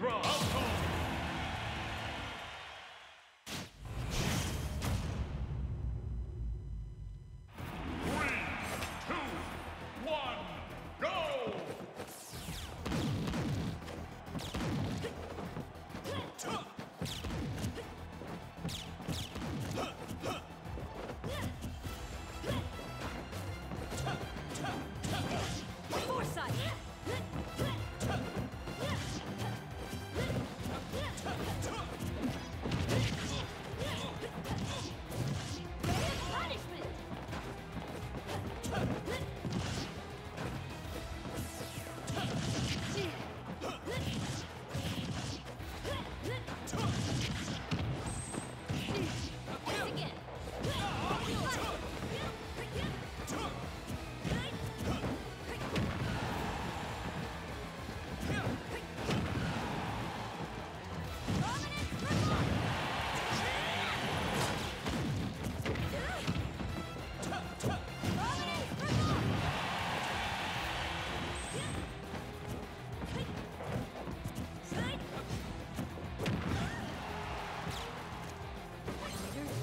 Outcome.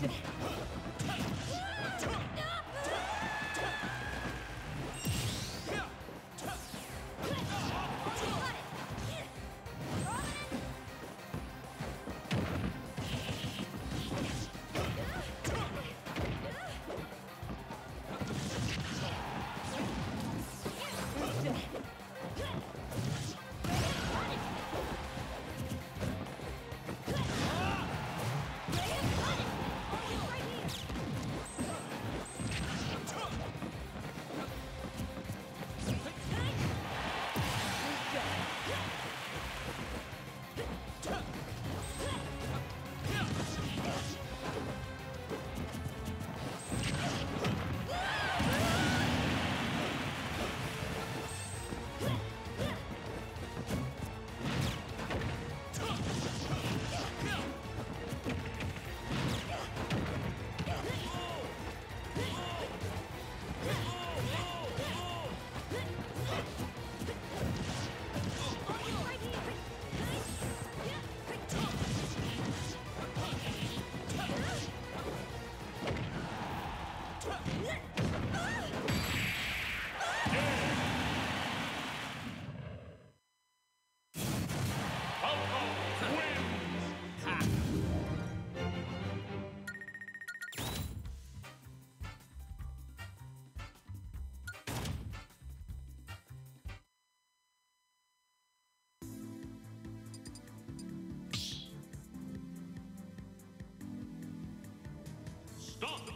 Okay.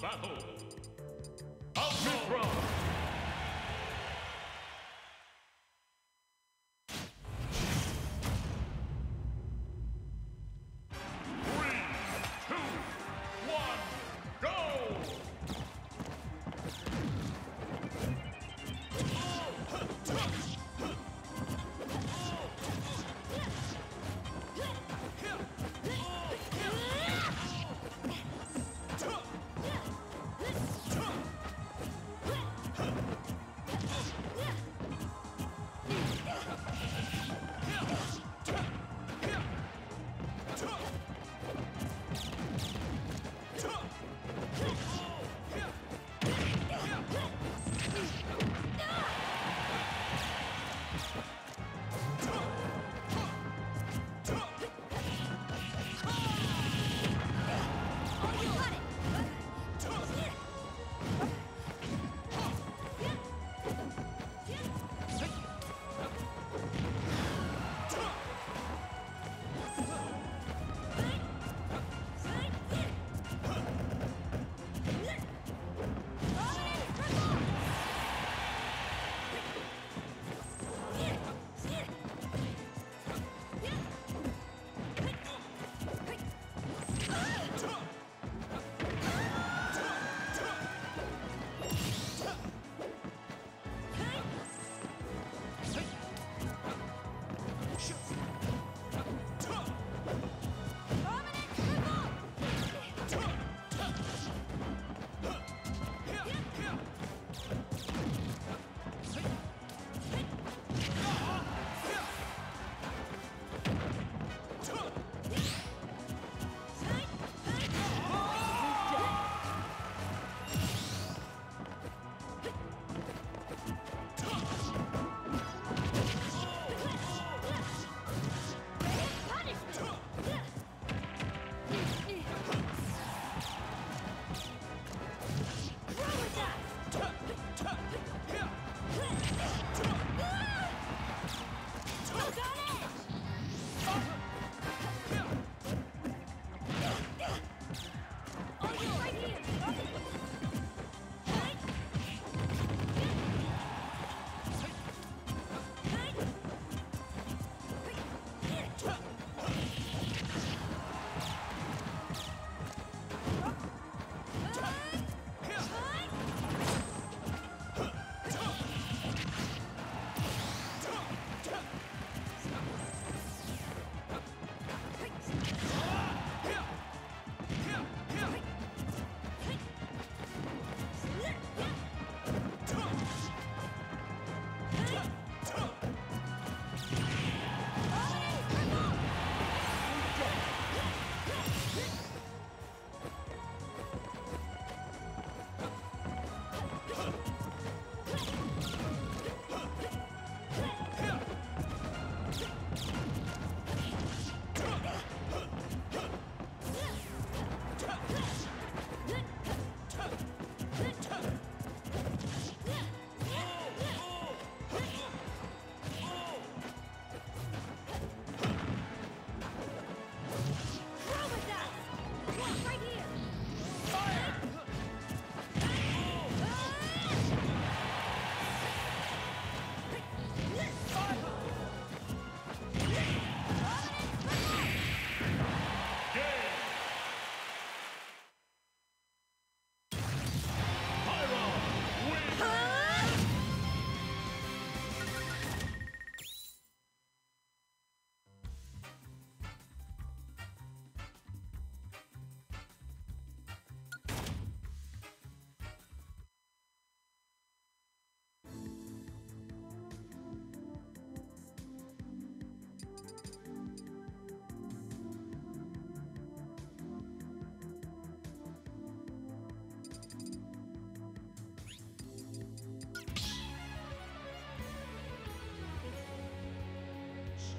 Battle.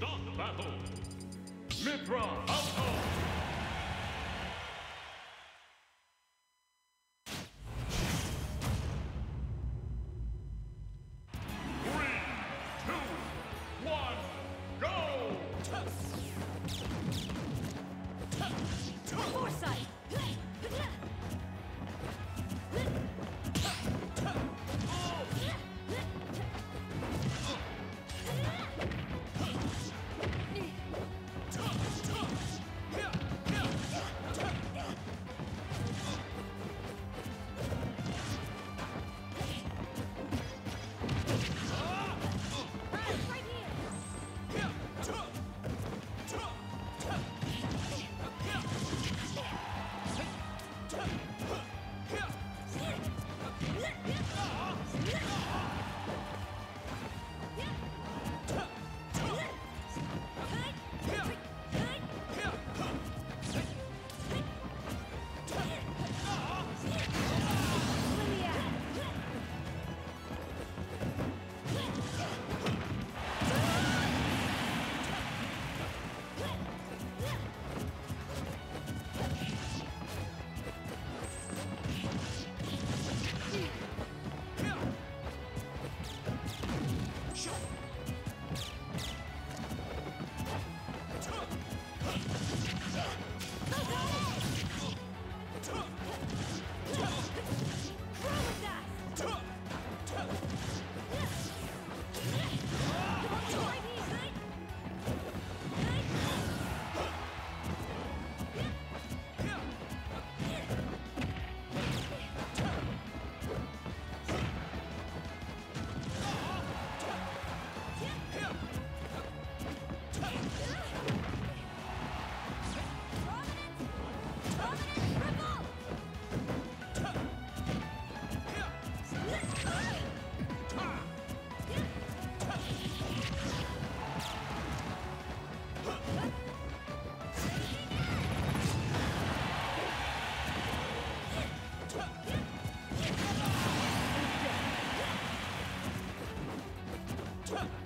Start battle. Mithra, Alto. Huh!